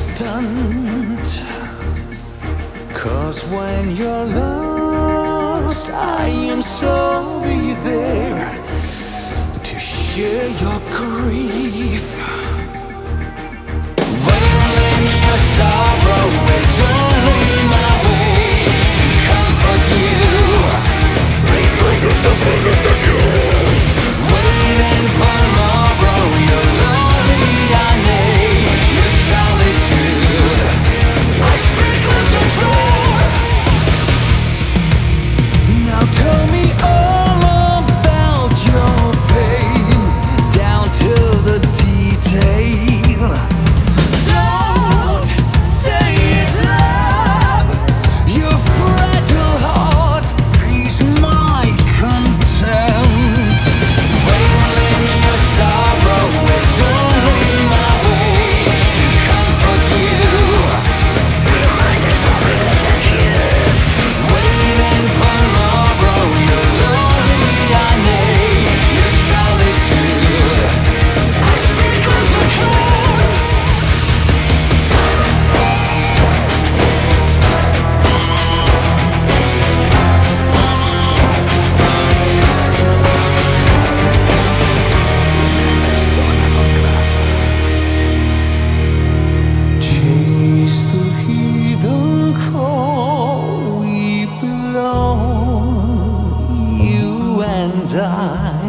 distant. Cause when you're lost, I am so there to share your grief. someday.